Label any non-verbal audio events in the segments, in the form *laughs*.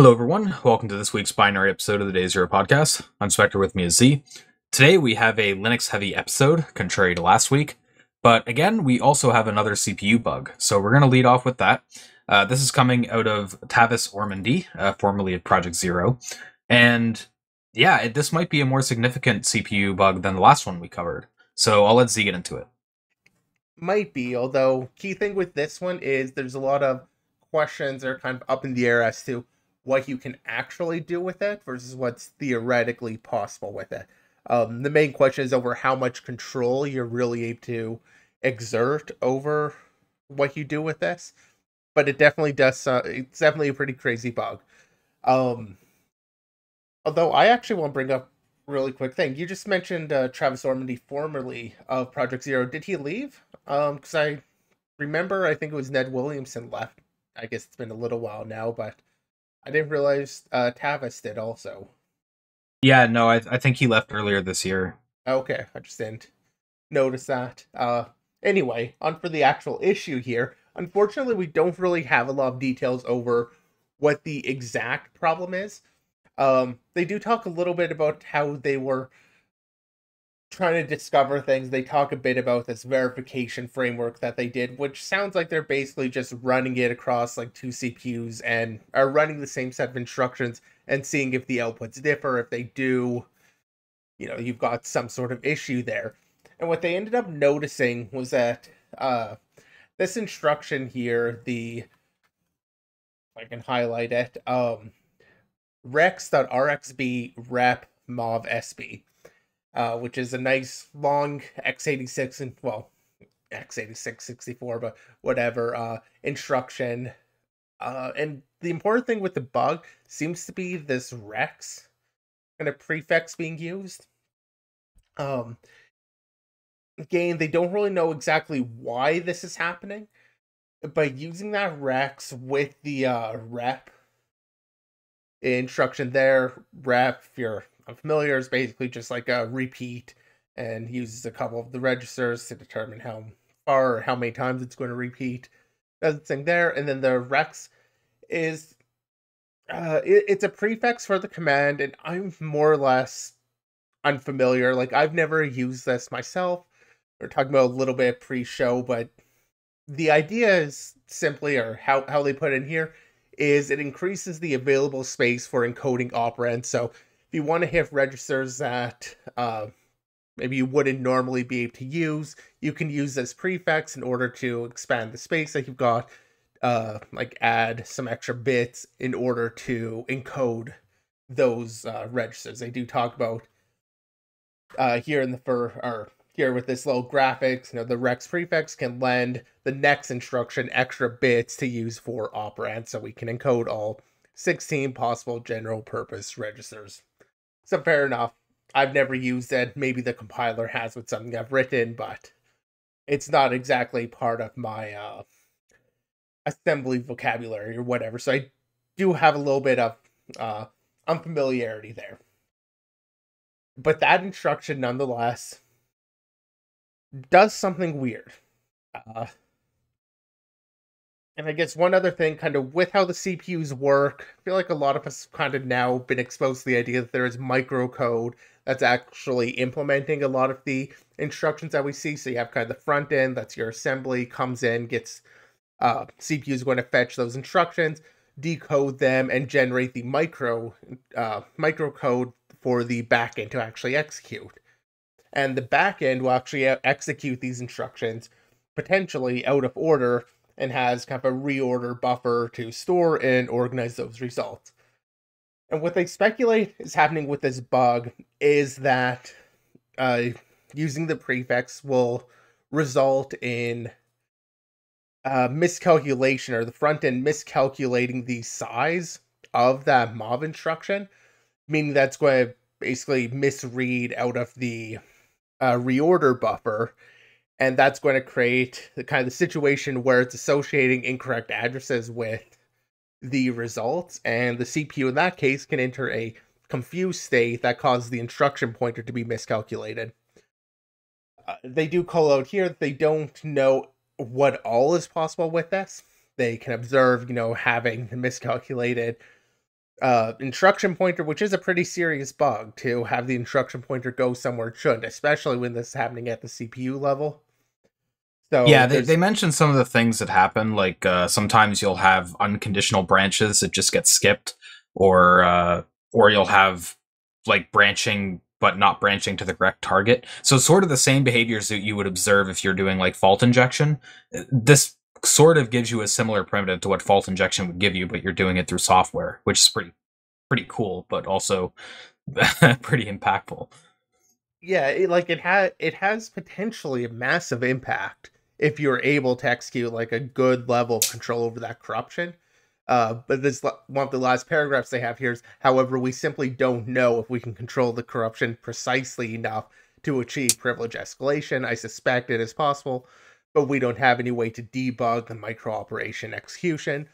Hello, everyone. Welcome to this week's binary episode of the Day Zero podcast. I'm Spectre. With me is Z. Today we have a Linux heavy episode, contrary to last week. But again, we also have another CPU bug. So we're going to lead off with that. Uh, this is coming out of Tavis Ormandy, uh, formerly of Project Zero. And yeah, it, this might be a more significant CPU bug than the last one we covered. So I'll let Z get into it. Might be, although key thing with this one is there's a lot of questions that are kind of up in the air as to what you can actually do with it versus what's theoretically possible with it. Um, the main question is over how much control you're really able to exert over what you do with this. But it definitely does. Uh, it's definitely a pretty crazy bug. Um, although I actually want to bring up really quick thing. You just mentioned uh, Travis Ormandy, formerly of Project Zero. Did he leave? Um, because I remember I think it was Ned Williamson left. I guess it's been a little while now, but I didn't realize uh, Tavis did also. Yeah, no, I, I think he left earlier this year. Okay, I just didn't notice that. Uh, anyway, on for the actual issue here. Unfortunately, we don't really have a lot of details over what the exact problem is. Um, they do talk a little bit about how they were trying to discover things. They talk a bit about this verification framework that they did, which sounds like they're basically just running it across like two CPUs and are running the same set of instructions and seeing if the outputs differ. If they do, you know, you've got some sort of issue there. And what they ended up noticing was that uh, this instruction here, the I can highlight it, um, rex.rxb rep mov sb, uh, which is a nice long x86 and well, x86 64, but whatever uh, instruction. Uh, and the important thing with the bug seems to be this rex kind of prefix being used. Um, again, they don't really know exactly why this is happening, but using that rex with the uh, rep instruction there, rep, if you're is basically just like a repeat and uses a couple of the registers to determine how far or how many times it's going to repeat. That's the thing there. And then the rex is uh it, it's a prefix for the command, and I'm more or less unfamiliar. Like I've never used this myself. We're talking about a little bit pre-show, but the idea is simply, or how, how they put in here, is it increases the available space for encoding operands. So if you want to hit registers that uh, maybe you wouldn't normally be able to use, you can use this prefix in order to expand the space that you've got, uh, like add some extra bits in order to encode those uh, registers. They do talk about uh, here in the for or here with this little graphics, you know, the rex prefix can lend the next instruction extra bits to use for operands, so we can encode all 16 possible general purpose registers. So fair enough. I've never used it. Maybe the compiler has with something I've written, but it's not exactly part of my uh, assembly vocabulary or whatever. So I do have a little bit of uh, unfamiliarity there. But that instruction, nonetheless, does something weird. Uh, and I guess one other thing, kind of with how the CPUs work, I feel like a lot of us have kind of now been exposed to the idea that there is microcode that's actually implementing a lot of the instructions that we see. So you have kind of the front end, that's your assembly, comes in, gets uh, CPU is going to fetch those instructions, decode them, and generate the micro uh, microcode for the backend to actually execute and the backend will actually execute these instructions potentially out of order and has kind of a reorder buffer to store and organize those results. And what they speculate is happening with this bug is that uh, using the prefix will result in uh, miscalculation or the front end miscalculating the size of that mov instruction, meaning that's going to basically misread out of the uh, reorder buffer, and that's going to create the kind of the situation where it's associating incorrect addresses with the results, and the CPU in that case can enter a confused state that causes the instruction pointer to be miscalculated. Uh, they do call out here that they don't know what all is possible with this. They can observe, you know, having the *laughs* miscalculated uh, instruction pointer, which is a pretty serious bug to have the instruction pointer go somewhere it shouldn't, especially when this is happening at the CPU level. So yeah, they, they mentioned some of the things that happen. Like uh, sometimes you'll have unconditional branches that just get skipped, or uh, or you'll have like branching but not branching to the correct target. So sort of the same behaviors that you would observe if you're doing like fault injection. This sort of gives you a similar primitive to what fault injection would give you, but you're doing it through software, which is pretty pretty cool, but also *laughs* pretty impactful. Yeah, it, like it has it has potentially a massive impact if you're able to execute like a good level of control over that corruption. Uh, but this one of the last paragraphs they have here is, however, we simply don't know if we can control the corruption precisely enough to achieve privilege escalation. I suspect it is possible, but we don't have any way to debug the micro operation execution,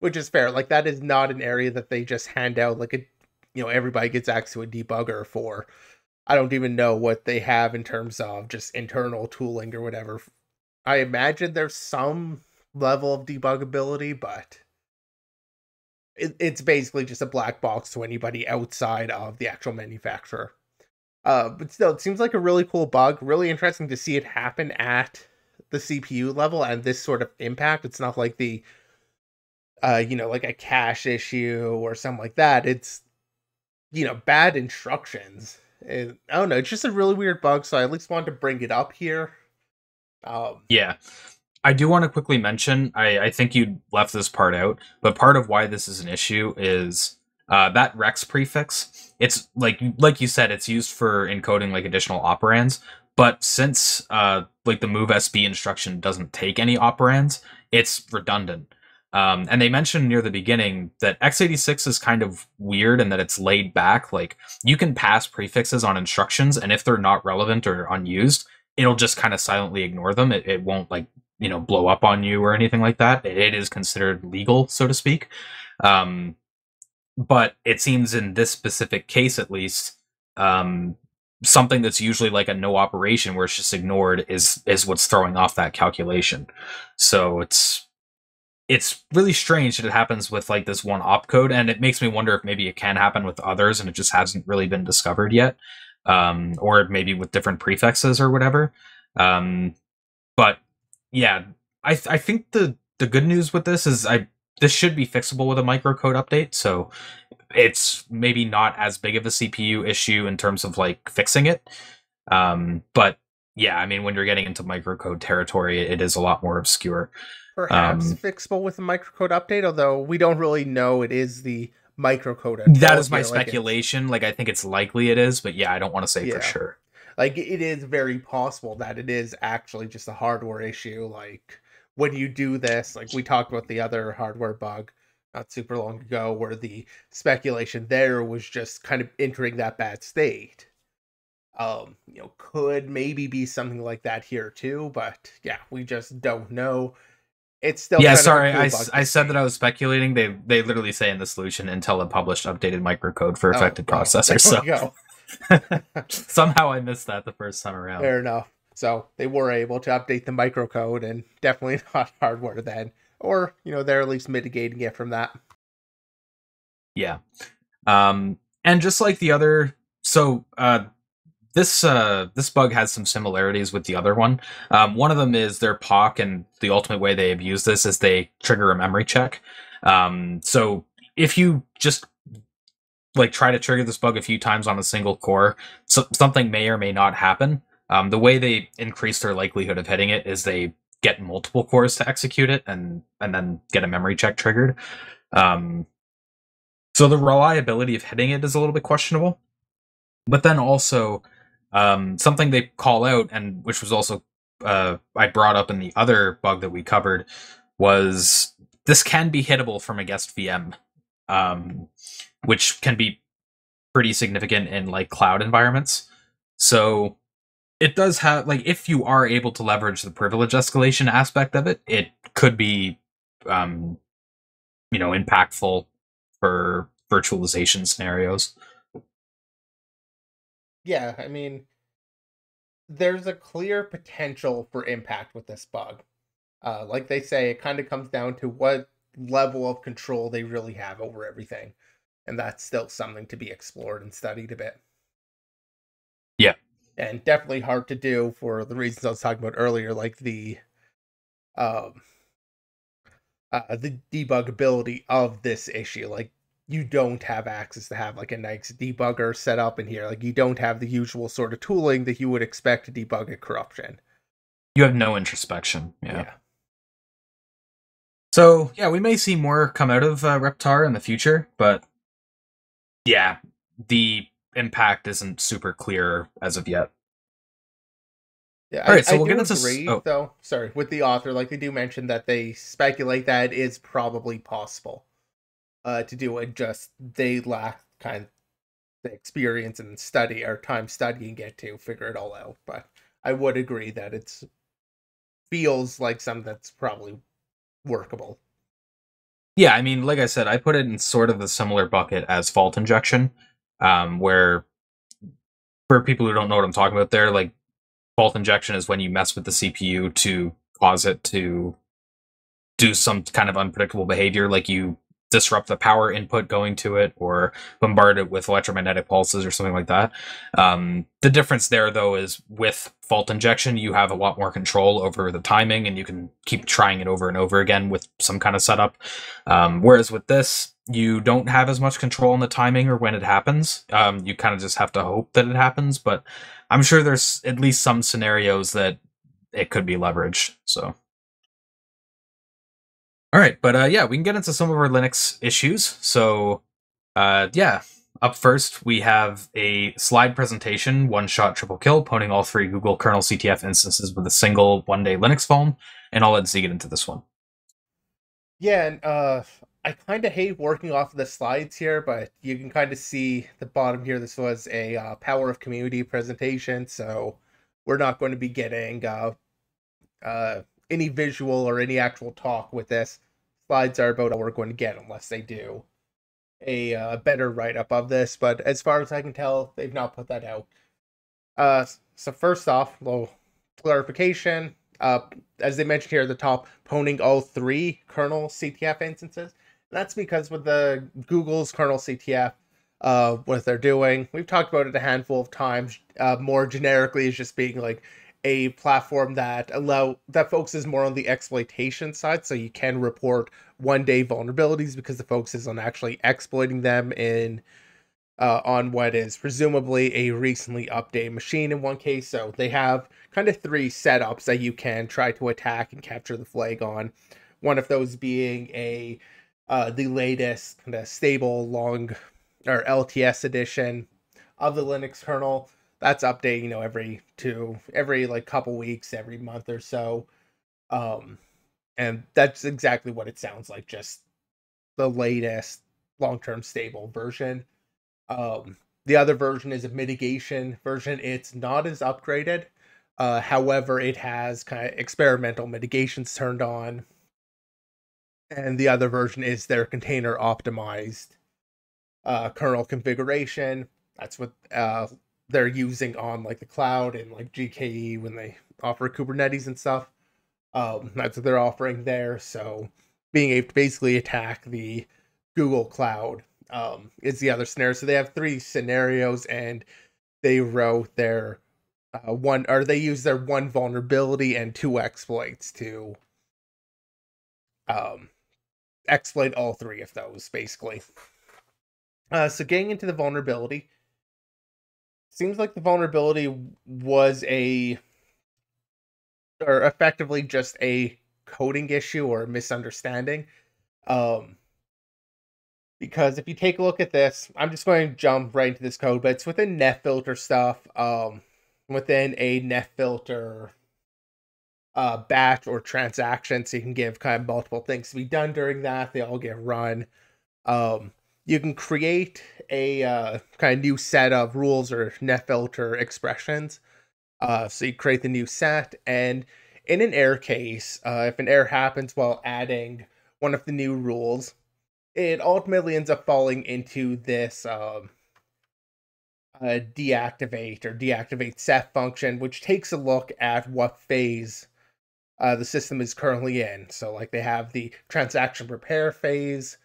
which is fair. Like that is not an area that they just hand out like a, you know, everybody gets access to a debugger for. I don't even know what they have in terms of just internal tooling or whatever I imagine there's some level of debugability, but it, it's basically just a black box to anybody outside of the actual manufacturer. Uh, but still, it seems like a really cool bug. Really interesting to see it happen at the CPU level and this sort of impact. It's not like the, uh, you know, like a cache issue or something like that. It's, you know, bad instructions. And I don't know. It's just a really weird bug. So I at least wanted to bring it up here um, yeah. I do want to quickly mention, I, I think you left this part out, but part of why this is an issue is uh, that Rex prefix. It's like like you said, it's used for encoding like additional operands. But since uh, like the move SB instruction doesn't take any operands, it's redundant. Um, and they mentioned near the beginning that x86 is kind of weird and that it's laid back. Like you can pass prefixes on instructions, and if they're not relevant or unused, it'll just kind of silently ignore them. It, it won't like you know blow up on you or anything like that. It, it is considered legal, so to speak. Um, but it seems in this specific case, at least, um, something that's usually like a no operation where it's just ignored is is what's throwing off that calculation. So it's it's really strange that it happens with like this one opcode, and it makes me wonder if maybe it can happen with others, and it just hasn't really been discovered yet um, or maybe with different prefixes or whatever. Um, but yeah, I th- I think the the good news with this is I this should be fixable with a microcode update, so it's maybe not as big of a CPU issue in terms of like fixing it. Um, but yeah, I mean, when you're getting into microcode territory, it is a lot more obscure. Perhaps um, fixable with a microcode update, although we don't really know it is the microcode. That is my speculation. Like, like, I think it's likely it is, but yeah, I don't want to say yeah. for sure. Like it is very possible that it is actually just a hardware issue. Like when you do this, like we talked about the other hardware bug not super long ago, where the speculation there was just kind of entering that bad state. Um, you know, could maybe be something like that here too, but yeah, we just don't know it's still yeah sorry I, I said that i was speculating. They they literally say in the solution intel had published updated microcode for affected oh, processors so *laughs* *laughs* somehow i missed that the first time around. Fair enough. So they were able to update the microcode and *laughs* definitely not hardware then or you know they're at least mitigating it from that. Yeah. Um and just like the other so uh this uh this bug has some similarities with the other one. Um, one of them is their POC, and the ultimate way they abuse this is they trigger a memory check. Um, so if you just like try to trigger this bug a few times on a single core, so something may or may not happen. Um, the way they increase their likelihood of hitting it is they get multiple cores to execute it, and and then get a memory check triggered. Um, so the reliability of hitting it is a little bit questionable. But then also, um, something they call out, and which was also uh, I brought up in the other bug that we covered, was this can be hittable from a guest VM, um, which can be pretty significant in like cloud environments. So it does have like if you are able to leverage the privilege escalation aspect of it, it could be um, you know impactful for virtualization scenarios yeah, I mean, there's a clear potential for impact with this bug. Uh, like they say, it kind of comes down to what level of control they really have over everything. and that's still something to be explored and studied a bit. Yeah. And definitely hard to do for the reasons I was talking about earlier, like the um uh, the debuggability of this issue. Like you don't have access to have like a nice debugger set up in here. Like you don't have the usual sort of tooling that you would expect to debug a corruption. You have no introspection. Yeah. yeah. So yeah, we may see more come out of uh, Reptar in the future, but yeah, the impact isn't super clear as of yet. Yeah, All right, I, so I we'll do get into agree, oh. though. Sorry, with the author, like they do mention that they speculate that is probably possible uh, to do it. Just they lack kind of the experience and study or time studying it to figure it all out. But I would agree that it's feels like something that's probably workable. Yeah, I mean, like I said, I put it in sort of the similar bucket as fault injection, um, where for people who don't know what I'm talking about, there, like fault injection is when you mess with the CPU to cause it to do some kind of unpredictable behavior, like you disrupt the power input going to it or bombard it with electromagnetic pulses or something like that. Um, the difference there, though, is with fault injection, you have a lot more control over the timing and you can keep trying it over and over again with some kind of setup. Um, whereas with this, you don't have as much control on the timing or when it happens. Um, you kind of just have to hope that it happens, but I'm sure there's at least some scenarios that it could be leveraged. So. All right, but uh, yeah, we can get into some of our Linux issues. So, uh, yeah, up first we have a slide presentation, one shot triple kill, pwning all three Google kernel CTF instances with a single one day Linux phone, and I'll let Z get into this one. Yeah, and uh, I kind of hate working off of the slides here, but you can kind of see the bottom here. This was a uh, Power of Community presentation, so we're not going to be getting uh, uh, any visual or any actual talk with this. Slides are about all we're going to get unless they do a uh, better write up of this. But as far as I can tell, they've not put that out. Uh, so first off, a little clarification. Uh, as they mentioned here at the top, poning all three kernel CTF instances. That's because with the Google's kernel CTF, uh, what they're doing, we've talked about it a handful of times. Uh, more generically, is just being like a platform that allow that focuses more on the exploitation side, so you can report one day vulnerabilities because the focus is on actually exploiting them in uh, on what is presumably a recently updated machine in one case. So they have kind of three setups that you can try to attack and capture the flag on. One of those being a uh, the latest kind of stable long or LTS edition of the Linux kernel. That's updating, you know, every two, every like couple weeks, every month or so. Um, and that's exactly what it sounds like, just the latest long-term stable version. Um, the other version is a mitigation version. It's not as upgraded. Uh, however, it has kind of experimental mitigations turned on. And the other version is their container optimized uh, kernel configuration. That's what uh, they're using on like the cloud and like GKE when they offer Kubernetes and stuff. Um, that's what they're offering there. So being able to basically attack the Google Cloud um, is the other scenario. So they have three scenarios, and they wrote their uh, one, or they use their one vulnerability and two exploits to um, exploit all three of those, basically. Uh, so getting into the vulnerability, seems like the vulnerability was a or effectively just a coding issue or misunderstanding. Um, because if you take a look at this, I'm just going to jump right into this code, but it's within NetFilter stuff, um, within a NetFilter uh, batch or transaction, so you can give kind of multiple things to be done during that. They all get run. Um, you can create a uh, kind of new set of rules or NetFilter expressions. Uh, so you create the new set, and in an error case, uh, if an error happens while adding one of the new rules, it ultimately ends up falling into this um, uh, deactivate or deactivate set function, which takes a look at what phase uh, the system is currently in. So, like, they have the transaction prepare phase,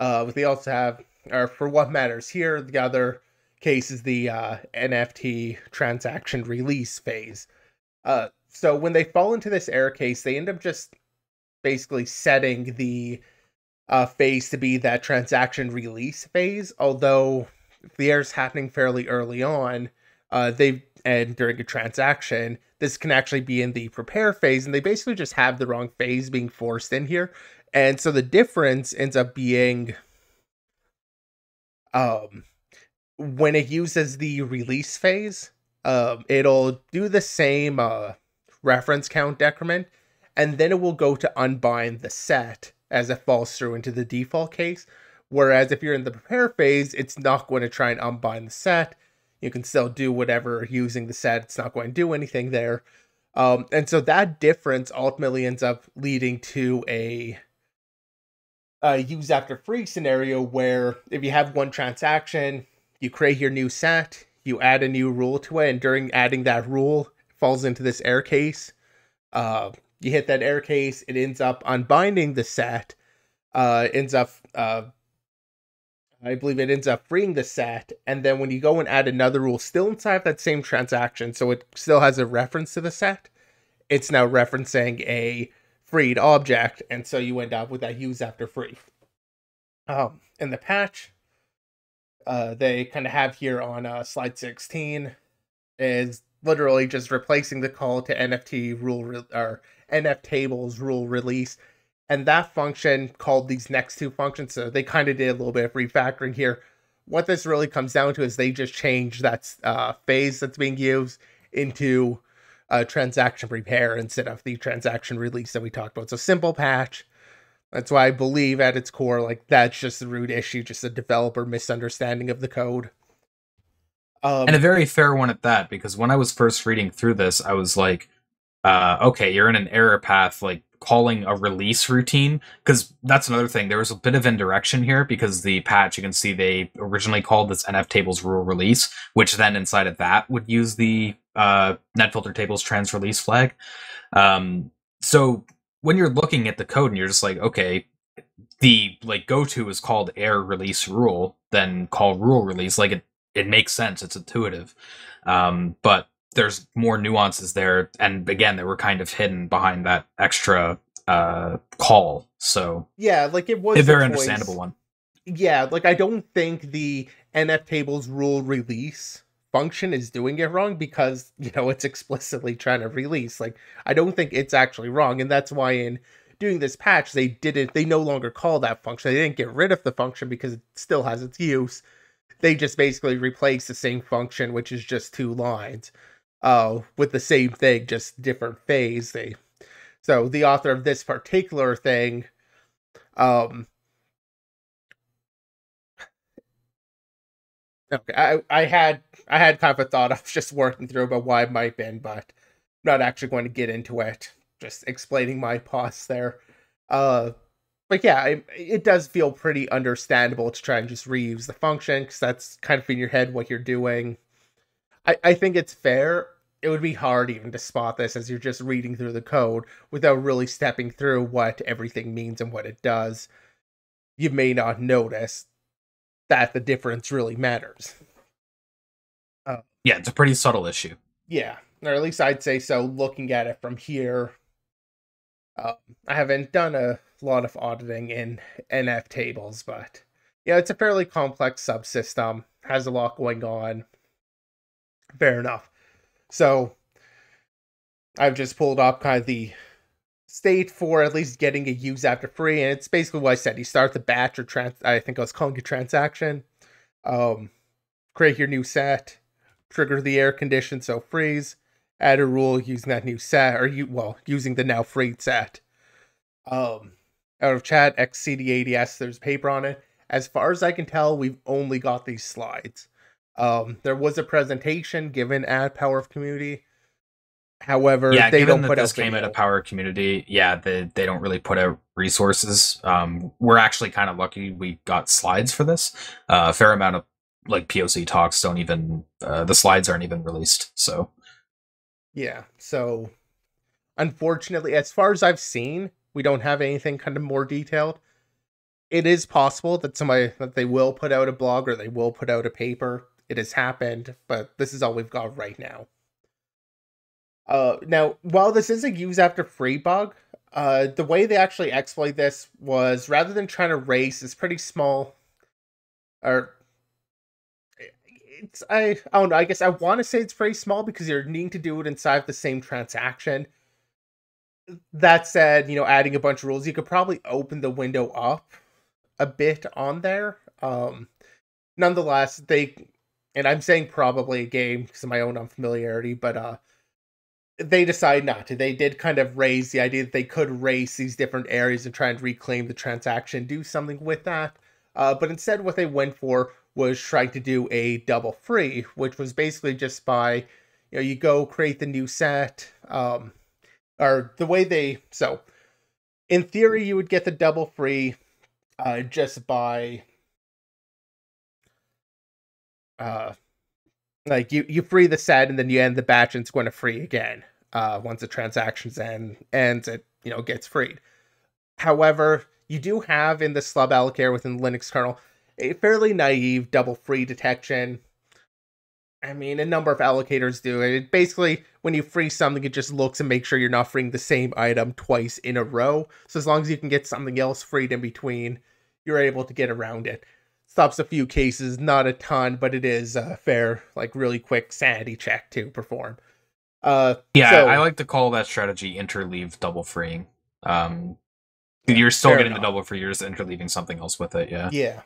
uh, but they also have or for what matters here. The other case is the uh, NFT transaction release phase. Uh, so when they fall into this error case, they end up just basically setting the uh, phase to be that transaction release phase. Although the error is happening fairly early on, uh, they and during a transaction, this can actually be in the prepare phase, and they basically just have the wrong phase being forced in here, and so the difference ends up being, um, when it uses the release phase, um, it'll do the same uh reference count decrement, and then it will go to unbind the set as it falls through into the default case. Whereas if you're in the prepare phase, it's not going to try and unbind the set. You can still do whatever using the set. It's not going to do anything there. Um, and so that difference ultimately ends up leading to a, a use after free scenario where if you have one transaction, you create your new set, you add a new rule to it, and during adding that rule, falls into this error case. Uh, you hit that error case, it ends up unbinding the set, uh, ends up, uh, I believe it ends up freeing the set, and then when you go and add another rule still inside that same transaction, so it still has a reference to the set, it's now referencing a freed object, and so you end up with that use after free. Um, in the patch, uh, they kind of have here on uh, slide 16 is literally just replacing the call to NFT rule re- or NF tables rule release. And that function called these next two functions. So they kind of did a little bit of refactoring here. What this really comes down to is they just changed that uh, phase that's being used into a transaction repair instead of the transaction release that we talked about. So simple patch. That's why I believe at its core, like that's just the root issue, just a developer misunderstanding of the code. Um, and a very fair one at that, because when I was first reading through this, I was like, uh, okay, you're in an error path, like calling a release routine, because that's another thing. There was a bit of indirection here because the patch, you can see they originally called this NF tables rule release, which then inside of that would use the uh, netfilter tables trans release flag. Um, so when you're looking at the code and you're just like, okay, the like go to is called error release rule, then call rule release. Like it it makes sense. It's intuitive. Um, but there's more nuances there, and again, they were kind of hidden behind that extra uh, call. So yeah, like it was a very understandable one. Yeah, like I don't think the NF tables rule release function is doing it wrong because you know it's explicitly trying to release. Like I don't think it's actually wrong, and that's why in doing this patch they didn't they no longer call that function. They didn't get rid of the function because it still has its use they just basically replace the same function, which is just two lines, uh, with the same thing, just different phase. They so the author of this particular thing, um, okay, I I had I had kind of a thought I was *laughs* just working through about why it might been, but I'm not actually going to get into it. Just explaining my pause there. Uh, but yeah, it, it does feel pretty understandable to try and just reuse the function because that's kind of in your head what you're doing. I, I think it's fair. It would be hard even to spot this as you're just reading through the code without really stepping through what everything means and what it does. You may not notice that the difference really matters. Uh, yeah, it's a pretty subtle issue. Yeah, or at least I'd say so looking at it from here. Um, I haven't done a lot of auditing in NF tables, but yeah, it's a fairly complex subsystem, has a lot going on. Fair enough. So I've just pulled up kind of the state for at least getting a use after free, and it's basically what I said. You start the batch or trans I think I was calling it transaction. Um create your new set, trigger the air condition, so freeze, add a rule using that new set, or you well, using the now freed set. Um out of chat xcd80s there's paper on it as far as i can tell we've only got these slides um there was a presentation given at power of community. However yeah, they don't put this came at a power community yeah they, they don't really put out resources. Um we're actually kind of lucky we got slides for this. Uh, a fair amount of like poc talks don't even uh, the slides aren't even released so. Yeah so unfortunately as far as i've seen we don't have anything kind of more detailed. it is possible that somebody that they will put out a blog or they will put out a paper. It has happened, but this is all we've got right now. Uh, now, while this is a use after free bug, uh, the way they actually exploit this was rather than trying to race this pretty small, or it's I I don't know. I guess I want to say it's pretty small because you're needing to do it inside the same transaction. That said, you know, adding a bunch of rules, you could probably open the window up a bit on there. Um, nonetheless, they and I'm saying probably a game because of my own unfamiliarity, but uh, they decide not to. They did kind of raise the idea that they could race these different areas and try and reclaim the transaction, do something with that. Uh, but instead, what they went for was trying to do a double free, which was basically just by, you know, you go create the new set, um, or the way they, so in theory, you would get the double free uh, just by, uh, like you, you free the set and then you end the batch and it's going to free again. Uh, once the transactions end, ends, it, you know, gets freed. However, you do have in the slub allocator within the Linux kernel a fairly naive double free detection. I mean, a number of allocators do it. it. Basically, when you free something, it just looks and makes sure you're not freeing the same item twice in a row. So as long as you can get something else freed in between, you're able to get around it. Stops a few cases, not a ton, but it is a fair, like really quick sanity check to perform. Uh, yeah, so, I like to call that strategy interleave double freeing. Um, you're still getting enough. the double free, you're just interleaving something else with it. Yeah. Yeah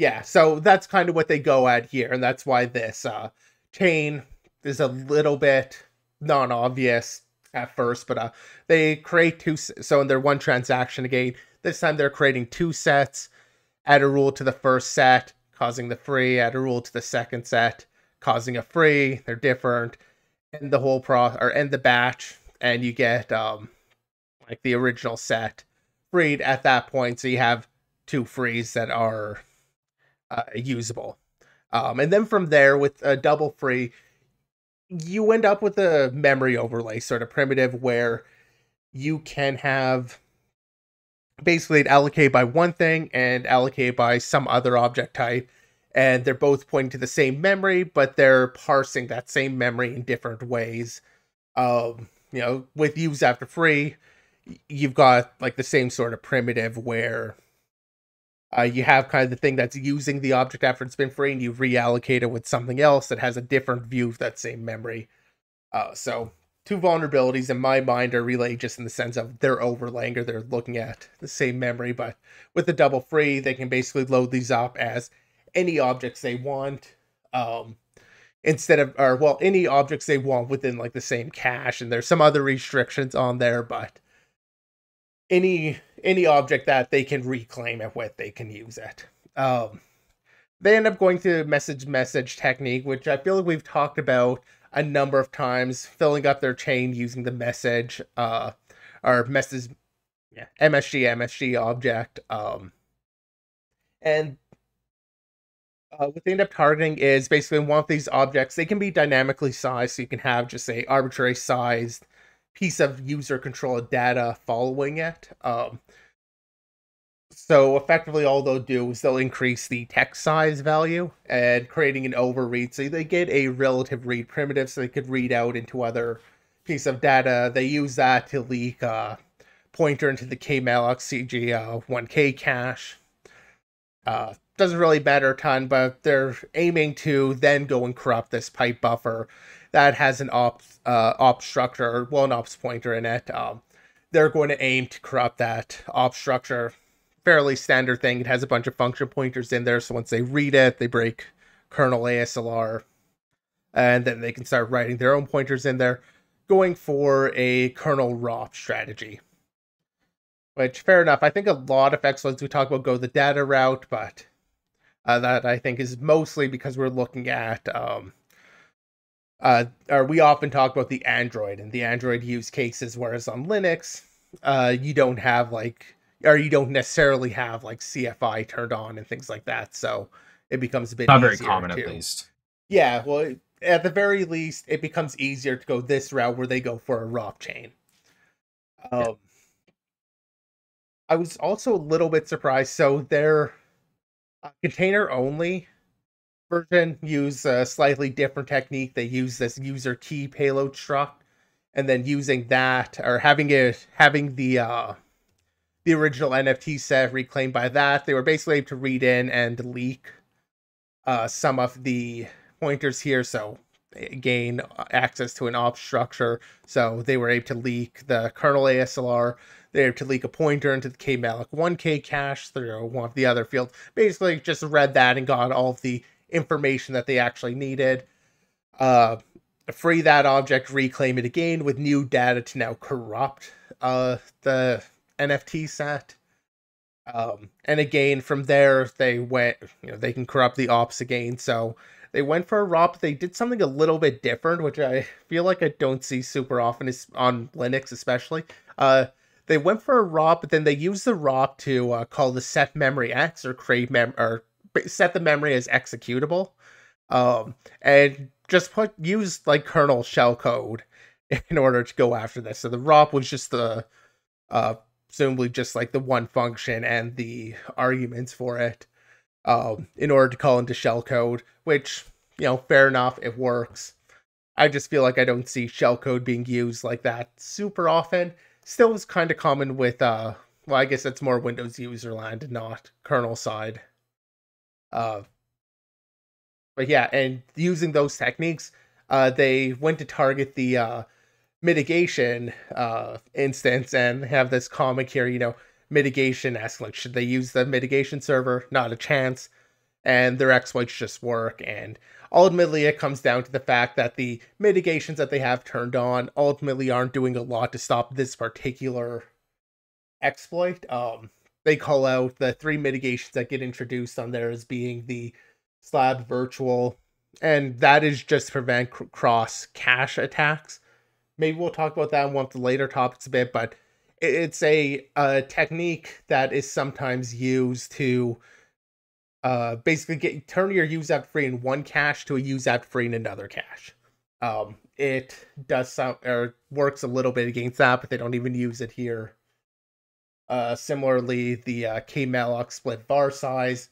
yeah, so that's kind of what they go at here, and that's why this uh, chain is a little bit non-obvious at first, but uh, they create two. So in their one transaction again, this time they're creating two sets. Add a rule to the first set, causing the free. Add a rule to the second set, causing a free. They're different. End the whole pro or end the batch, and you get um like the original set freed at that point. So you have two frees that are uh, usable. Um, and then from there, with a double free, you end up with a memory overlay sort of primitive where you can have basically allocate by one thing and allocate by some other object type. And they're both pointing to the same memory, but they're parsing that same memory in different ways. Um, you know, with use after free, you've got like the same sort of primitive where uh, you have kind of the thing that's using the object after it's been free, and you reallocate it with something else that has a different view of that same memory. Uh, so two vulnerabilities in my mind are really just in the sense of they're overlaying or they're looking at the same memory, but with the double free, they can basically load these up as any objects they want. Um, instead of or well any objects they want within like the same cache and there's some other restrictions on there but any any object that they can reclaim it with, they can use it. Um, they end up going to message message technique, which I feel like we've talked about a number of times, filling up their chain using the message uh, or message yeah, MSG MSG object. Um, and uh, what they end up targeting is basically one of these objects. They can be dynamically sized, so you can have just a arbitrary sized piece of user controlled data following it. Um, so effectively, all they'll do is they'll increase the text size value and creating an overread. So they get a relative read primitive, so they could read out into other piece of data. They use that to leak a pointer into the kmalloc CG uh, 1K cache. Uh, doesn't really matter a ton, but they're aiming to then go and corrupt this pipe buffer that has an ops uh, op structure well an ops pointer in it. Um, they're going to aim to corrupt that op structure. Fairly standard thing. It has a bunch of function pointers in there, so once they read it, they break kernel ASLR, and then they can start writing their own pointers in there, going for a kernel ROP strategy. Which, fair enough. I think a lot of exploits we talk about go the data route, but uh, that I think is mostly because we're looking at um, uh, or we often talk about the Android and the Android use cases, whereas on Linux, uh, you don't have like, or you don't necessarily have like CFI turned on and things like that. So it becomes a bit not very common at least. Yeah, well, at the very least, it becomes easier to go this route where they go for a ROP chain. Um, I was also a little bit surprised. So their uh, container only version use a slightly different technique. They use this user key payload struct, and then using that or having it having the uh the original NFT set reclaimed by that, they were basically able to read in and leak uh some of the pointers here. So gain access to an op structure. So they were able to leak the kernel ASLR. They were able to leak a pointer into the KMalloc 1K cache through one of the other fields. Basically, just read that and got all of the information that they actually needed. Uh, free that object, reclaim it again with new data to now corrupt uh, the NFT set. Um, and again, from there, they went, you know, they can corrupt the ops again. So they went for a ROP. They did something a little bit different, which I feel like I don't see super often is on Linux, especially. Uh, they went for a ROP, but then they used the ROP to uh, call the set memory X or create mem or set the memory as executable, um, and just put use like kernel shellcode *laughs* in order to go after this. So the ROP was just the uh, presumably just like the one function and the arguments for it um, in order to call into shellcode, which, you know, fair enough, it works. I just feel like I don't see shellcode being used like that super often. Still is kind of common with, uh, well, I guess it's more Windows user land, not kernel side. Uh, but yeah, and using those techniques, uh, they went to target the uh, mitigation uh, instance and have this comic here, you know, mitigation asking like should they use the mitigation server? Not a chance. And their exploits just work. And ultimately it comes down to the fact that the mitigations that they have turned on ultimately aren't doing a lot to stop this particular exploit. Um they call out the three mitigations that get introduced on there as being the slab virtual. And that is just prevent cross cache attacks maybe we'll talk about that in one of the later topics a bit but it's a, a technique that is sometimes used to uh, basically get turn your use app free in one cache to a use app free in another cache. Um, it does some or works a little bit against that, but they don't even use it here. Uh, similarly, the uh, kmalloc split var size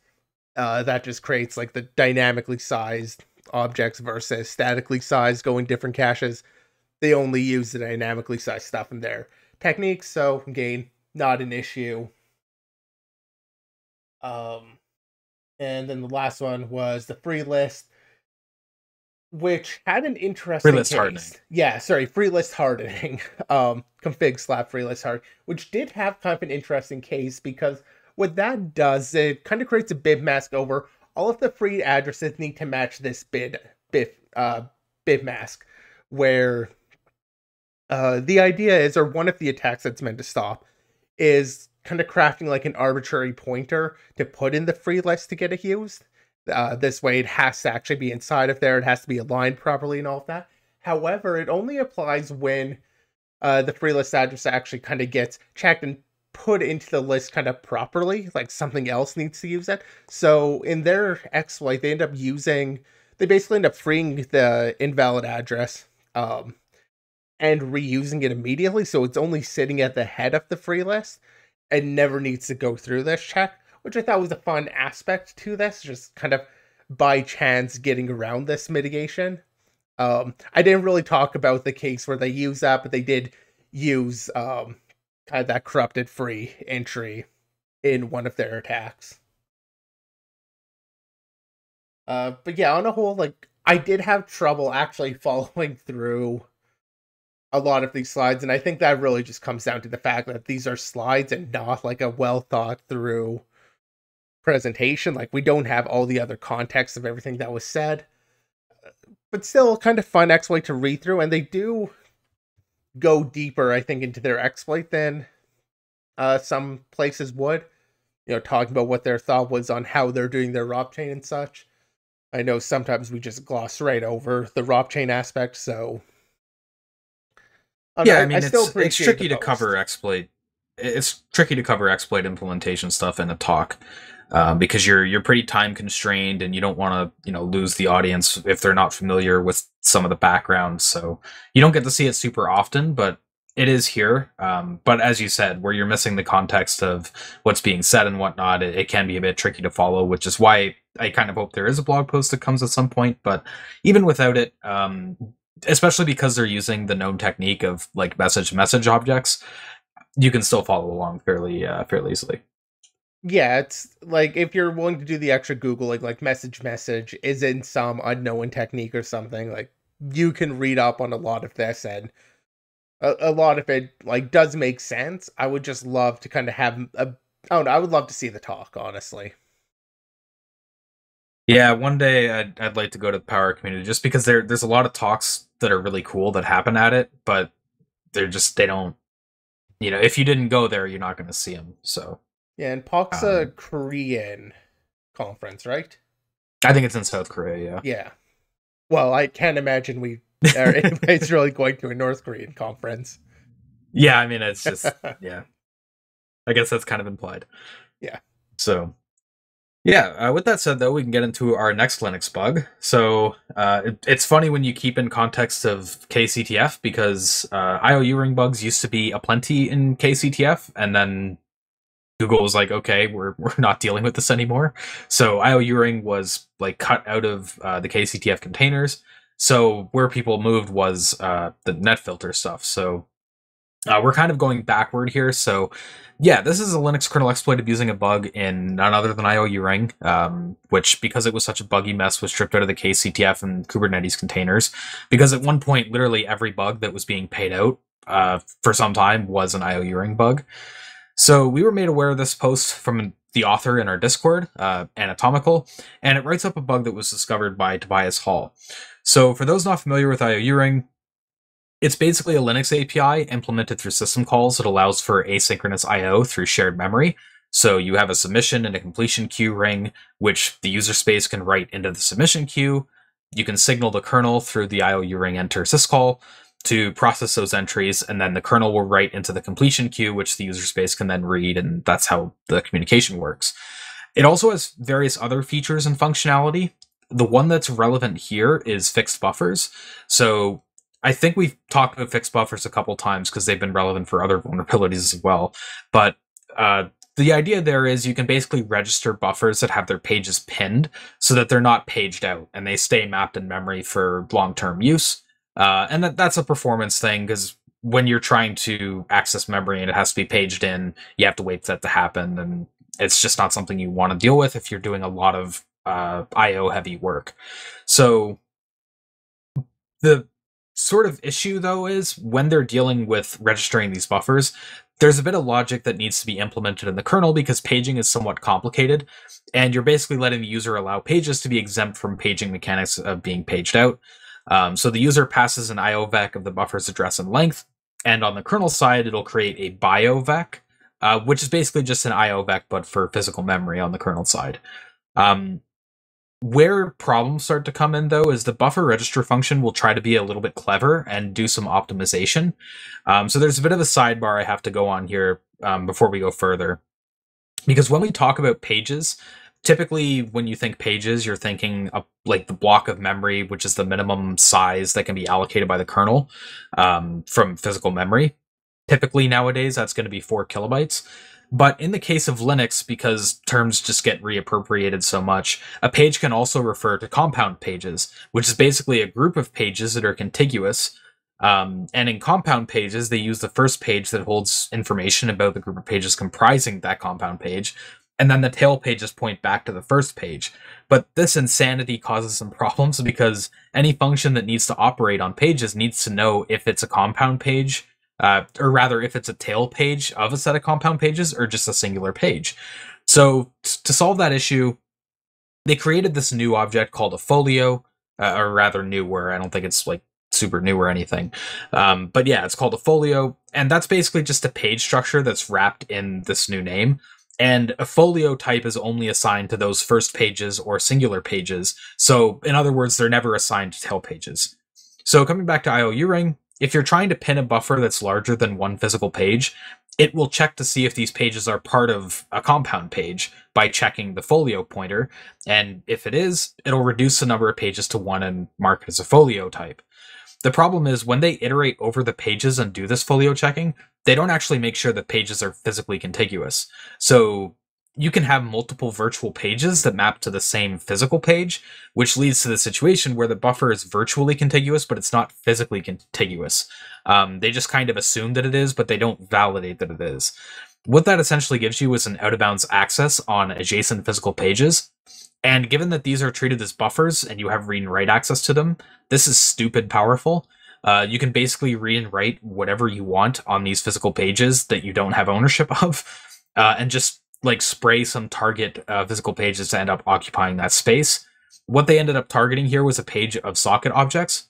uh, that just creates like the dynamically sized objects versus statically sized going different caches. They only use the dynamically sized stuff in their techniques, so again, not an issue. Um, and then the last one was the free list, which had an interesting free list case. hardening. Yeah, sorry, free list hardening. *laughs* um, config slap free list hard, which did have kind of an interesting case because what that does, it kind of creates a bib mask over all of the free addresses need to match this bid bib uh bib mask, where uh, the idea is, or one of the attacks that's meant to stop, is kind of crafting like an arbitrary pointer to put in the free list to get it used. Uh, this way, it has to actually be inside of there. It has to be aligned properly and all of that. However, it only applies when uh, the free list address actually kind of gets checked and put into the list kind of properly. Like something else needs to use it. So in their exploit, they end up using. They basically end up freeing the invalid address. Um, and reusing it immediately. So it's only sitting at the head of the free list and never needs to go through this check, which I thought was a fun aspect to this, just kind of by chance getting around this mitigation. Um, I didn't really talk about the case where they use that, but they did use um, kind of that corrupted free entry in one of their attacks. Uh, but yeah, on a whole, like I did have trouble actually *laughs* following through a lot of these slides and i think that really just comes down to the fact that these are slides and not like a well thought through presentation. Like we don't have all the other context of everything that was said but still kind of fun exploit to read through and they do go deeper i think into their exploit than uh, some places would. You know talking about what their thought was on how they're doing their ROP chain and such. I know sometimes we just gloss right over the ROP chain aspect so Oh, yeah, I, I mean, I it's, it's tricky to cover exploit. It's tricky to cover exploit implementation stuff in a talk um, because you're you're pretty time constrained and you don't want to you know lose the audience if they're not familiar with some of the background. So you don't get to see it super often, but it is here. Um, but as you said, where you're missing the context of what's being said and whatnot, it, it, can be a bit tricky to follow, which is why I kind of hope there is a blog post that comes at some point. But even without it, um, especially because they're using the known technique of like message message objects, you can still follow along fairly uh, fairly easily. Yeah, it's like if you're willing to do the extra googling, like message message is in some unknown technique or something, like you can read up on a lot of this and a, a lot of it like does make sense. I would just love to kind of have a I don't know, I would love to see the talk, honestly. Yeah, one day I'd, I'd like to go to the power community just because there there's a lot of talks that are really cool that happen at it, but they're just they don't you know, if you didn't go there, you're not going to see them. So yeah, and POC's um, a Korean conference, right? I think it's in South Korea. Yeah. Yeah. Well, I can't imagine we are anybody's *laughs* really going to a North Korean conference. Yeah, I mean it's just *laughs* yeah. I guess that's kind of implied. Yeah. So yeah, uh, with that said, though, we can get into our next Linux bug. So uh, it, it's funny when you keep in context of KCTF because uh, io_uring bugs used to be aplenty in KCTF, and then Google was like, okay, we're *laughs* we're not dealing with this anymore. So io_uring was like cut out of uh, the KCTF containers. So where people moved was uh, the NetFilter stuff. So uh, we're kind of going backward here. So yeah, this is a Linux kernel exploit using a bug in none other than io_uring, um, which because it was such a buggy mess was stripped out of the KCTF and Kubernetes containers. Because at one point, literally every bug that was being paid out uh, for some time was an io_uring bug. So we were made aware of this post from the author in our Discord, uh, Anatomical, and it writes up a bug that was discovered by Tobias Holl. So for those not familiar with io_uring, it's basically a Linux API implemented through system calls that allows for asynchronous I/O through shared memory. So you have a submission and a completion queue ring, which the user space can write into the submission queue. You can signal the kernel through the io_uring enter syscall to process those entries, and then the kernel will write into the completion queue, which the user space can then read, and that's how the communication works. It also has various other features and functionality. The one that's relevant here is fixed buffers. So I think we've talked about fixed buffers a couple times because they've been relevant for other vulnerabilities as well. But uh, the idea there is you can basically register buffers that have their pages pinned so that they're not paged out and they stay mapped in memory for long term use. Uh, and that, that's a performance thing because when you're trying to access memory and it has to be paged in, you have to wait for that to happen. And it's just not something you want to deal with if you're doing a lot of uh, IO heavy work. So the sort of issue though is when they're dealing with registering these buffers there's a bit of logic that needs to be implemented in the kernel because paging is somewhat complicated and you're basically letting the user allow pages to be exempt from paging mechanics of being paged out. Um, so the user passes an iovec of the buffer's address and length and on the kernel side it'll create a biovec uh, which is basically just an iovec but for physical memory on the kernel side. Um, where problems start to come in, though, is the buffer register function will try to be a little bit clever and do some optimization. Um, so there's a bit of a sidebar I have to go on here um, before we go further. Because when we talk about pages, typically when you think pages, you're thinking of, like the block of memory, which is the minimum size that can be allocated by the kernel um, from physical memory. Typically nowadays, that's going to be four kilobytes. But in the case of Linux, because terms just get reappropriated so much, a page can also refer to compound pages, which is basically a group of pages that are contiguous. Um, and in compound pages, they use the first page that holds information about the group of pages comprising that compound page, and then the tail pages point back to the first page. But this insanity causes some *laughs* problems because any function that needs to operate on pages needs to know if it's a compound page uh, or rather, if it's a tail page of a set of compound pages or just a singular page. So, to solve that issue, they created this new object called a folio, uh, or rather newer. I don't think it's like super new or anything. Um, but yeah, it's called a folio, and that's basically just a page structure that's wrapped in this new name. And a folio type is only assigned to those first pages or singular pages. So, in other words, they're never assigned to tail pages. So, coming back to io_uring, if you're trying to pin a buffer that's larger than one physical page, it will check to see if these pages are part of a compound page by checking the folio pointer. And if it is, it'll reduce the number of pages to one and mark it as a folio type. The problem is when they iterate over the pages and do this folio checking, they don't actually make sure that pages are physically contiguous. So you can have multiple virtual pages that map to the same physical page, which leads to the situation where the buffer is virtually contiguous, but it's not physically contiguous. Um, they just kind of assume that it is, but they don't validate that it is. What that essentially gives you is an out of bounds access on adjacent physical pages. And given that these are treated as buffers and you have read and write access to them, this is stupid powerful. Uh, you can basically read and write whatever you want on these physical pages that you don't have ownership *laughs* of, uh, and just like spray some target uh, physical pages to end up occupying that space. What they ended up targeting here was a page of socket objects.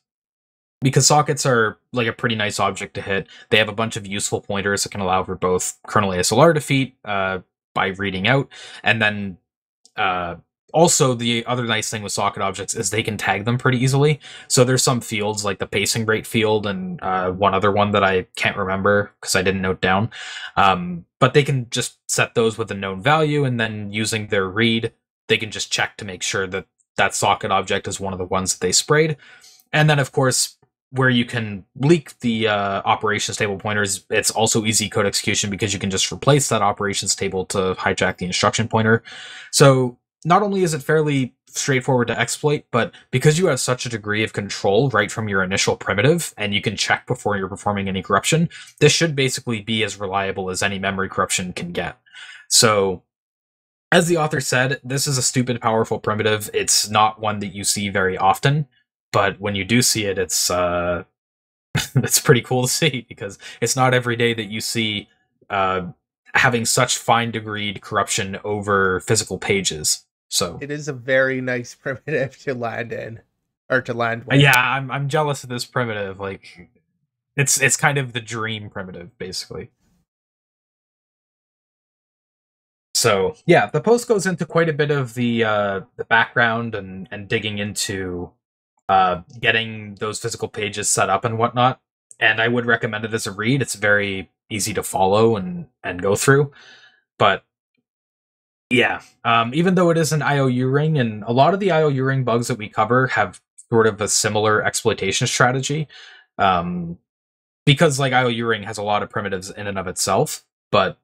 Because sockets are like a pretty nice object to hit, they have a bunch of useful pointers that can allow for both kernel ASLR defeat uh, by reading out, and then uh, also the other nice thing with socket objects is they can tag them pretty easily. So there's some fields like the pacing rate field and uh, one other one that i can't remember because i didn't note down. Um, but they can just set those with a known value and then using their read they can just check to make sure that that socket object is one of the ones that they sprayed. And then of course where you can leak the uh, operations table pointers, it's also easy code execution because you can just replace that operations table to hijack the instruction pointer. So not only is it fairly straightforward to exploit, but because you have such a degree of control right from your initial primitive, and you can check before you're performing any corruption, this should basically be as reliable as any memory corruption can get. So, as the author said, this is a stupid powerful primitive. It's not one that you see very often, but when you do see it, it's uh, *laughs* it's pretty cool to see because it's not every day that you see uh, having such fine degreed corruption over physical pages. So it is a very nice *laughs* primitive to land in, or to land with. Yeah, I'm I'm jealous of this primitive. Like, it's it's kind of the dream primitive, basically. So yeah, the post goes into quite a bit of the uh, the background and and digging into uh, getting those physical pages set up and whatnot. And I would recommend it as a read. It's very easy to follow and and go through. But yeah, um, even though it is an io_uring, and a lot of the io_uring bugs that we cover have sort of a similar exploitation strategy, um, because like io_uring has a lot of primitives in and of itself, but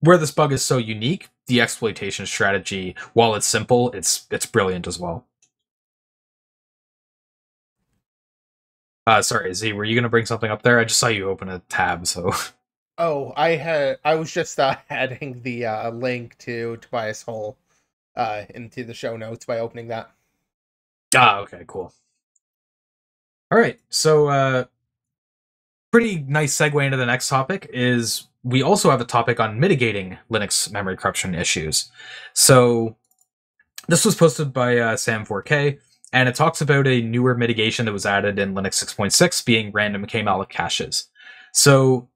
where this bug is so unique, the exploitation strategy, while it's simple, it's it's brilliant as well. Uh, sorry, Z, were you gonna bring something up there? I just saw you open a tab, so. *laughs* Oh, I had I was just uh, *laughs* adding the uh, link to Tobias Holl uh, into the show notes by opening that. Ah, okay, cool. All right, so uh, pretty nice segue into the next topic is we also have a topic on mitigating Linux memory corruption issues. So this was posted by uh, Sam4K, and it talks about a newer mitigation that was added in Linux 6.6 being random kmalloc caches. So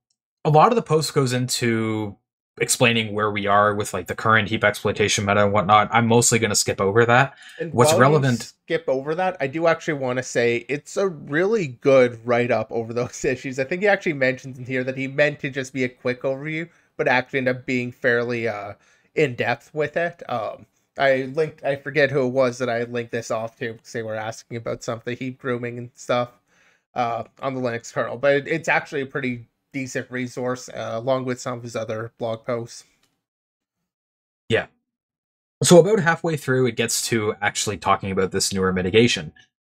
a lot of the post goes into explaining where we are with like the current heap exploitation meta and whatnot. I'm mostly going to skip over that. And What's relevant? skip over that. I do actually want to say it's a really good write up over those *laughs* issues. I think he actually mentions in here that he meant to just be a quick overview, but actually ended up being fairly uh, in depth with it. Um, I linked. I forget who it was that I linked this off to because they were asking about something heap grooming and stuff uh, on the Linux kernel. But it's actually a pretty decent resource uh, along with some of his other blog posts. Yeah. So about halfway through, it gets to actually talking about this newer mitigation.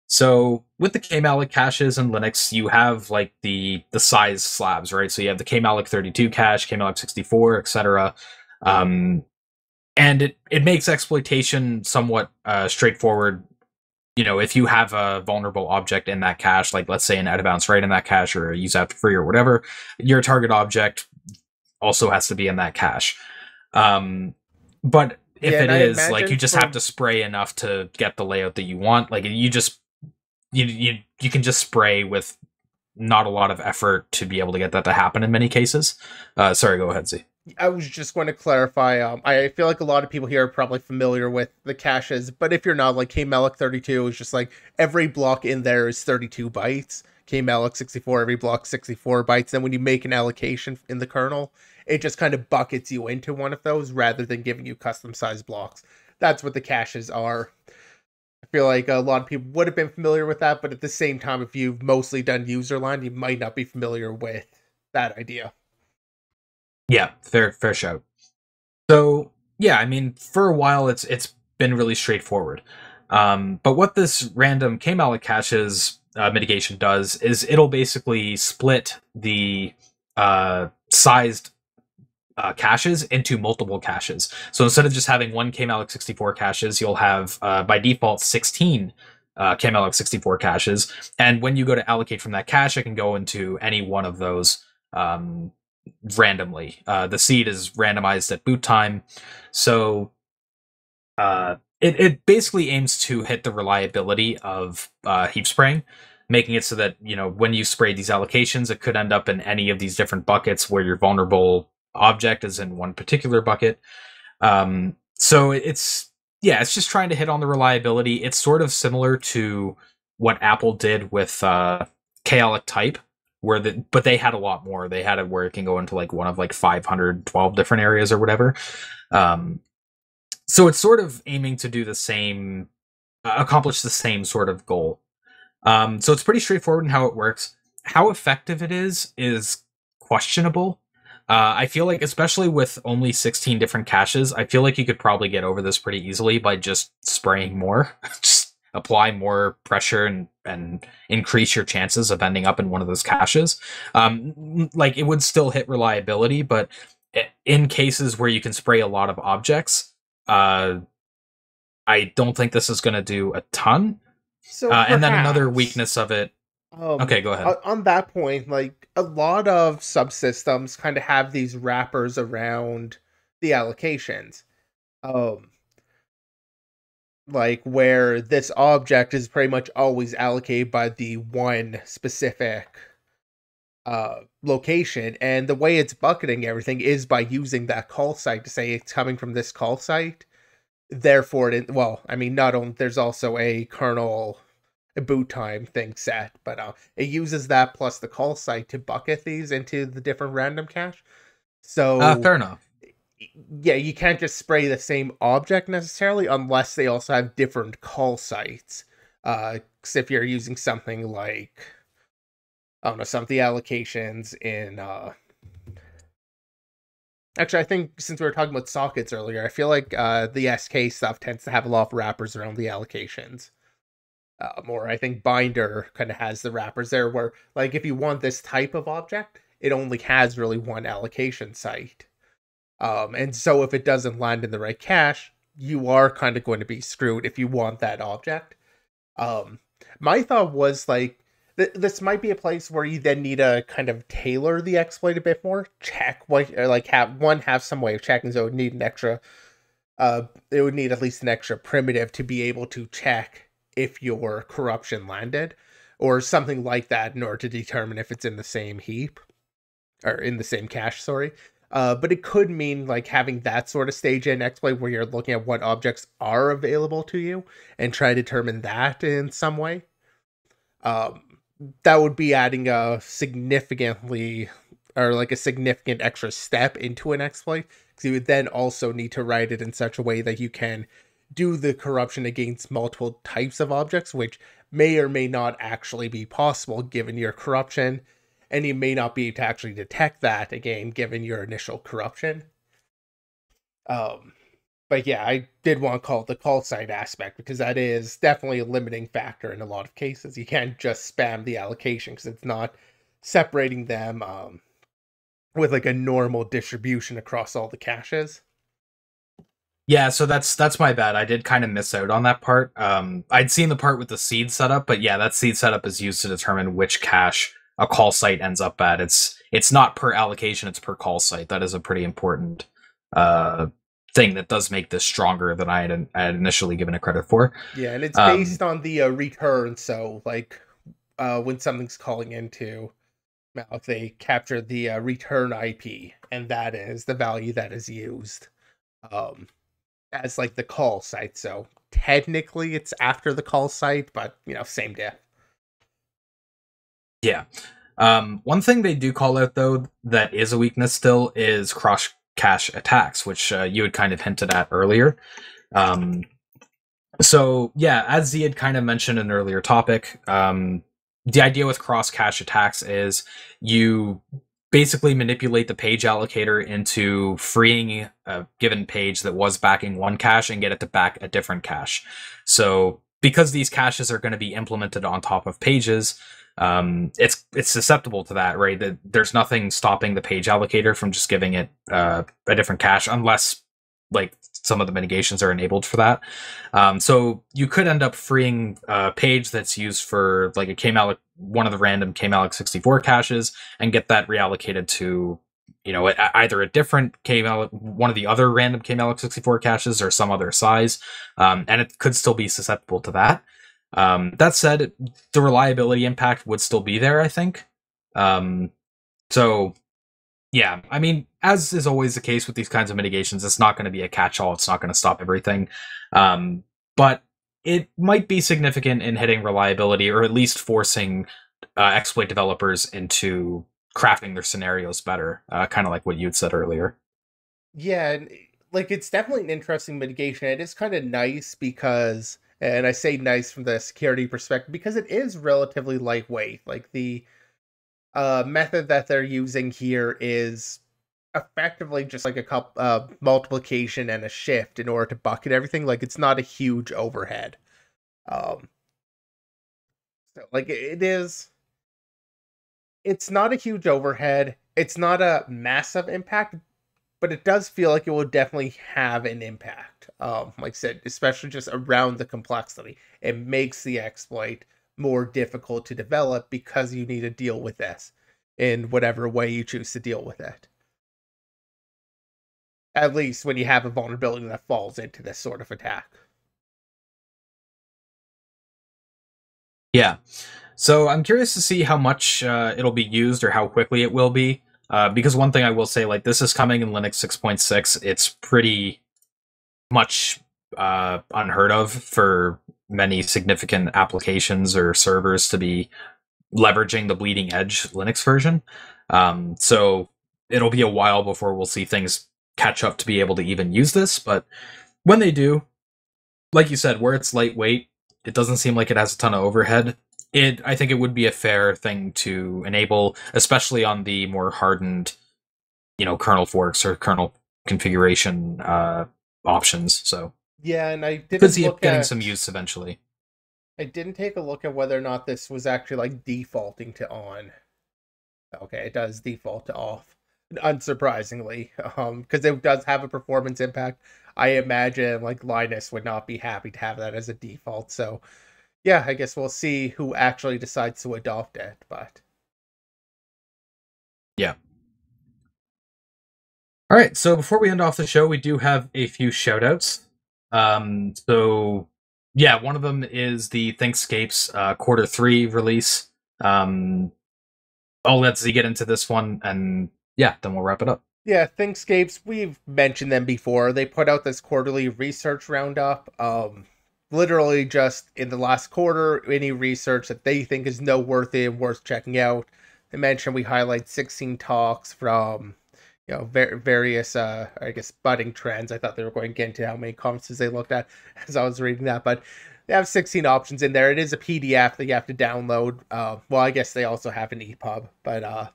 So with the kmalloc caches in Linux, you have like the the size slabs, right? So you have the kmalloc 32 cache, kmalloc 64, etc. Um, and it it makes exploitation somewhat uh, straightforward you know, if you have a vulnerable object in that cache, like let's say an out of bounds write in that cache or a use after free or whatever, your target object also has to be in that cache. Um, but if yeah, it is, like you just have to spray enough to get the layout that you want. Like you just you you you can just spray with not a lot of effort to be able to get that to happen in many cases. Uh, sorry, go ahead, Z. I was just going to clarify. Um, I feel like a lot of people here are probably familiar with the caches, but if you're not, like kmalloc 32 is just like every block in there is 32 bytes. kmalloc 64, every block 64 bytes. Then when you make an allocation in the kernel, it just kind of buckets you into one of those rather than giving you custom sized blocks. That's what the caches are. I feel like a lot of people would have been familiar with that, but at the same time, if you've mostly done user Userland, you might not be familiar with that idea. Yeah, fair fair shout. So yeah, I mean, for a while it's it's been really straightforward. Um, but what this random kmalloc caches uh, mitigation does is it'll basically split the uh, sized uh, caches into multiple caches. So instead of just having one kmalloc 64 caches, you'll have uh, by default 16 uh, kmalloc 64 caches. And when you go to allocate from that cache, it can go into any one of those um, randomly. Uh, the seed is randomized at boot time. So uh, it, it basically aims to hit the reliability of uh, heap spraying making it so that you know when you spray these allocations it could end up in any of these different buckets where your vulnerable object is in one particular bucket um, so it's yeah it's just trying to hit on the reliability it's sort of similar to what apple did with uh kalloc_type where the but they had a lot more they had it where it can go into like one of like 512 different areas or whatever um so it's sort of aiming to do the same uh, accomplish the same sort of goal um, so it's pretty straightforward in how it works. How effective it is is questionable. Uh, I feel like, especially with only 16 different caches, I feel like you could probably get over this pretty easily by just spraying more. *laughs* just apply more pressure and and increase your chances of ending up in one of those caches. Um, like it would still hit reliability, but in cases where you can spray a lot of objects, uh, I don't think this is going to do a ton. So uh, and then another weakness of it. Um, okay, go ahead. On that point, like a lot of subsystems kind of have these wrappers around the allocations. Um, like where this object is pretty much always allocated by the one specific uh location and the way it's bucketing everything is by using that call site to say it's coming from this call site. Therefore it well i mean not only there's also a kernel a boot time thing set but uh it uses that plus the call site to bucket these into the different random cache. So uh, fair enough yeah you can't just spray the same object necessarily unless they also have different call sites uh if you're using something like i don't know some of the allocations in uh Actually, I think since we were talking about sockets earlier, I feel like uh, the SK stuff tends to have a lot of wrappers around the allocations. Uh, more, I think Binder kind of has the wrappers there, where like if you want this type of object, it only has really one allocation site. Um, and so if it doesn't land in the right cache, you are kind of going to be screwed if you want that object. Um, my thought was like this might be a place where you then need to kind of tailor the exploit a bit more. Check what, like, have one have some way of checking. So it would need an extra, uh, it would need at least an extra primitive to be able to check if your corruption landed, or something like that, in order to determine if it's in the same heap or in the same cache. Sorry. Uh, but it could mean like having that sort of stage in exploit where you're looking at what objects are available to you and try to determine that in some way. Um, that would be adding a significantly or like a significant extra step into an exploit because you would then also need to write it in such a way that you can do the corruption against multiple types of objects which may or may not actually be possible given your corruption and you may not be able to actually detect that again given your initial corruption um but yeah, I did want to call it the call site aspect because that is definitely a limiting factor in a lot of cases. You can't just spam the allocation because it's not separating them um, with like a normal distribution across all the caches. Yeah, so that's that's my bad. I did kind of miss out on that part. Um, I'd seen the part with the seed setup, but yeah, that seed setup is used to determine which cache a call site ends up at. It's it's not per allocation; it's per call site. That is a pretty important uh, thing that does make this stronger than I had, I had initially given it credit for. Yeah, and it's um, based um, on the uh, return. So, like, uh, when something's calling into Malloc, they capture the uh, return IP, and that is the value that is used um, as like the call site. So technically, it's after the call site, but you know, same day. Yeah. Um, one thing they do call out though that is a weakness still is cross cache attacks, which uh, you had kind of hinted at earlier. Um, So yeah, as Z had kind of mentioned in an earlier topic, um, the idea with cross cache attacks is you basically manipulate the page allocator into freeing a given page that was backing one cache and get it to back a different cache. So because these caches are going to be implemented on top of pages, um, it's it's susceptible to that, right? That there's nothing stopping the page allocator from just giving it uh, a different cache, unless like some of the mitigations are enabled for that. Um, so you could end up freeing a page that's used for like a kmalloc, one of the random kmalloc 64 caches, and get that reallocated to you know either a different kmalloc, one of the other random kmalloc 64 caches, or some other size, um, and it could still be susceptible to that. Um, that said, the reliability impact would still be there, I think. Um, so yeah, I mean, as is always the case with these kinds of mitigations, it's not going to be a catch-all. It's not going to stop everything, um, but it might be significant in hitting reliability, or at least forcing uh, exploit developers into crafting their scenarios better. Uh, kind of like what you'd said earlier. Yeah, like it's definitely an interesting mitigation. It is kind of nice because, and I say nice from the security perspective because it is relatively lightweight. Like the uh, method that they're using here is effectively just like a couple uh, multiplication and a shift in order to bucket everything. Like it's not a huge overhead. Um, so like it is. It's not a huge overhead. It's not a massive impact, but it does feel like it will definitely have an impact. Um, like I said, especially just around the complexity, it makes the exploit more difficult to develop because you need to deal with this in whatever way you choose to deal with it. At least when you have a vulnerability that falls into this sort of attack. Yeah. So I'm curious to see how much uh, it'll be used or how quickly it will be. Uh, because one thing I will say, like this is coming in Linux 6.6, it's pretty much uh, unheard of for many significant applications or servers to be leveraging the bleeding edge Linux version. Um, so it'll be a while before we'll see things catch up to be able to even use this. But when they do, like you said, where it's lightweight, it doesn't seem like it has a ton of overhead. It, I think it would be a fair thing to enable, especially on the more hardened, you know, kernel forks or kernel configuration uh, options. So yeah, and I did could see it getting at, some use eventually. I didn't take a look at whether or not this was actually like defaulting to on. Okay, it does default to off, unsurprisingly, um, because it does have a performance impact. I imagine like Linus would not be happy to have that as a default. So, yeah, I guess we'll see who actually decides to adopt it. But yeah, all right, so before we end off the show, we do have a few shout outs. Um, so yeah, one of them is the ThinkstScapes uh, quarter three release. Um, I'll let Z get into this one, and yeah, then we'll wrap it up. Yeah, ThinkstScapes, we've mentioned them before. They put out this quarterly research roundup. Um, literally just in the last quarter, any research that they think is noteworthy and worth checking out. They mentioned we highlight 16 talks from you know ver- various uh i guess budding trends. I thought they were going to get into how many conferences they looked at *laughs* as i was reading that but they have 16 options in there. It is a pdf that you have to download. Uh well i guess they also have an epub but uh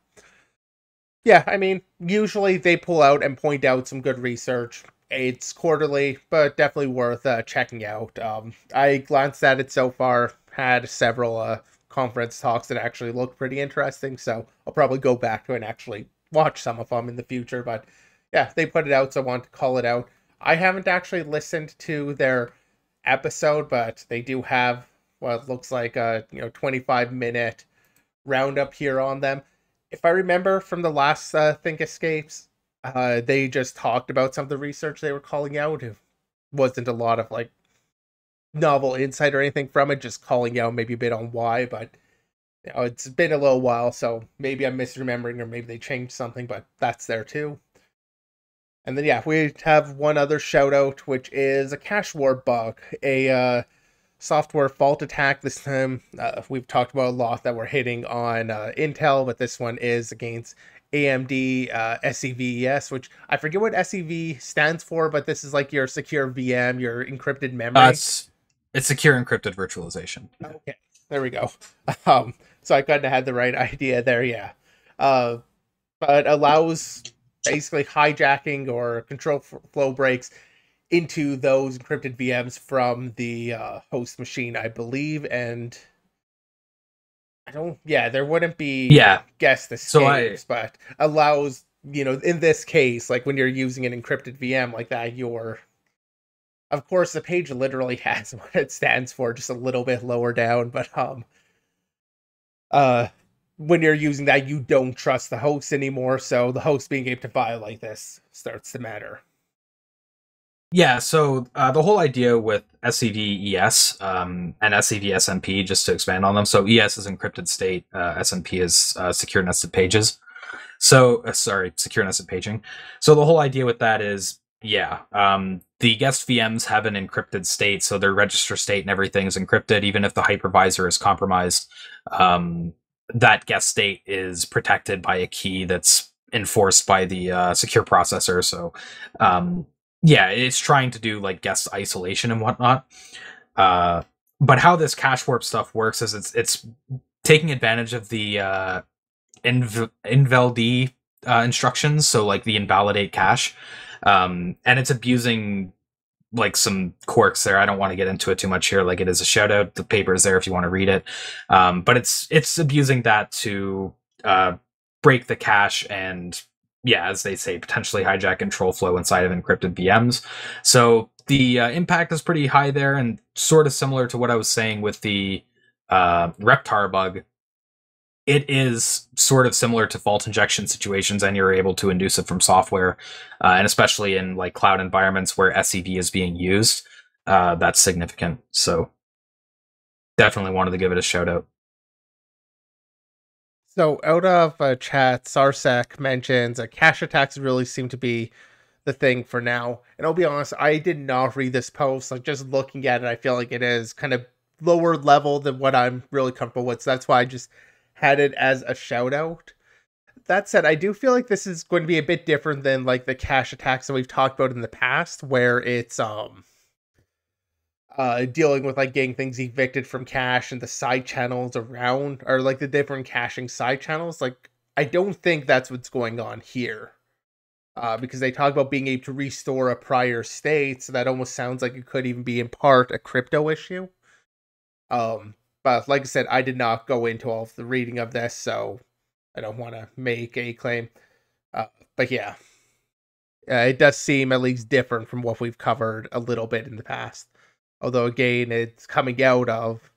yeah i mean usually they pull out and point out some good research. It's quarterly but definitely worth uh, checking out. Um i glanced at it so far had several uh conference talks that actually look pretty interesting so i'll probably go back to it and actually watch some of them in the future. But yeah, they put it out, so I want to call it out. I haven't actually listened to their episode, but they do have what looks like a you know 25 minute roundup here on them. If I remember from the last uh, ThinkstScapes, uh, they just talked about some of the research they were calling out. It wasn't a lot of like novel insight or anything from it, just calling out maybe a bit on why, but you know, it's been a little while, so maybe I'm misremembering or maybe they changed something, but that's there too. And then yeah, we have one other shout out, which is a CacheWarp bug, a uh, software fault attack. This time uh, we've talked about a lot that we're hitting on uh, Intel, but this one is against AMD uh, SEV-ES, which I forget what SEV stands for, but this is like your secure VM, your encrypted memory. Uh, it's It's secure encrypted virtualization. Okay, there we go. *laughs* Um, so I kind of had the right *laughs* idea there. Yeah, uh, but allows basically hijacking or control flow breaks into those encrypted VMs from the uh, host machine, I believe, and I don't. Yeah, there wouldn't be Yeah. guest escapes, So I- but allows you know in this case, like when you're using an encrypted VM like that, you're of course the page literally *laughs* has what it stands for, just a little bit lower down, but um, uh, when you're using that, you don't trust the host anymore. So the host being able to violate this starts to matter. Yeah, so uh, the whole idea with SEV-ES um, and SCD SMP, just to expand on them. So ES is encrypted state, uh, SNP is uh, secure nested pages. So, uh, sorry, secure nested paging. So the whole idea with that is, yeah, um, the guest VMs have an encrypted state, so their register state and everything is encrypted, even if the hypervisor is compromised. Um, that guest state is protected by a key that's enforced by the uh, secure processor. So, um, yeah, it's trying to do like guest isolation and whatnot. Uh, but how this CacheWarp stuff works is it's it's taking advantage of the uh, inv- invalid uh, instructions, so like the invalidate cache, um, and it's abusing like some quirks there. I don't want to get into it too much here. Like it is a shout out. The paper is there if you want to read it. Um, but it's it's abusing that to uh, break the cache and yeah, as they say, potentially hijack control flow inside of encrypted VMs. So the uh, impact is pretty high there, and sort of similar to what I was saying with the uh, Reptar bug. It is sort of similar to fault injection situations, and you're able to induce it from software, uh, and especially in like cloud environments where SEV is being used, uh, that's significant. So definitely wanted to give it a shout out. So out of uh, chat, Sarsec mentions uh, cache attacks really seem to be the thing for now. And I'll be honest, I did not read this post. Like just looking at it, I feel like it is kind of lower level than what I'm really comfortable with. So that's why I just had it as a shout out. That said, I do feel like this is going to be a bit different than like the cache attacks that we've talked about in the past, where it's um uh dealing with like getting things evicted from cache and the side channels around or like the different caching side channels like i don't think that's what's going on here uh because they talk about being able to restore a prior state so that almost sounds like it could even be in part a crypto issue um but like i said i did not go into all of the reading of this so i don't want to make a claim. Uh but yeah. Uh, it does seem at least different from what we've covered a little bit in the past. Although again it's coming out of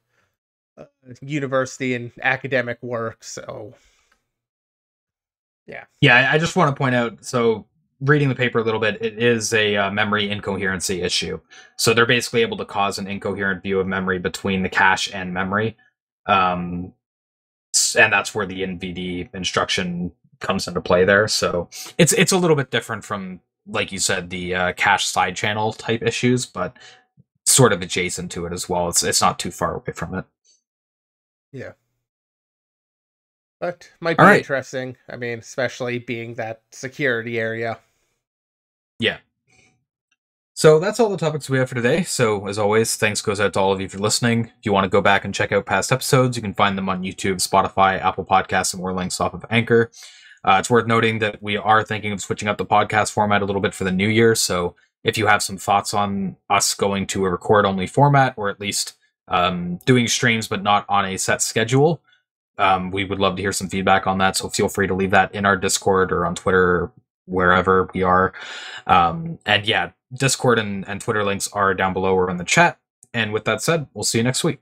uh, university and academic work so yeah. Yeah, I- I just want to point out. So, reading the paper a little bit, it is a uh, memory incoherency issue. So they're basically able to cause an incoherent view of memory between the cache and memory, um, and that's where the INVD instruction comes into play there. So it's it's a little bit different from, like you said, the uh, cache side channel type issues, but sort of adjacent to it as well. It's it's not too far away from it. Yeah. But might be right. interesting i mean especially being that security area So that's all the topics we have for today. So as always, thanks goes out to all of you for listening. If you want to go back and check out past episodes, you can find them on YouTube, Spotify, Apple Podcasts, and more links off of Anchor. Uh, it's worth noting that we are thinking of switching up the podcast format a little bit for the new year. So if you have some thoughts on us going to a record only format, or at least um, doing streams but not on a set schedule, um, we would love to hear some feedback on that. So feel free to leave that in our Discord or on Twitter, wherever we are. Um, and yeah, Discord and, and Twitter links are down below or in the chat. And with that said, we'll see you next week.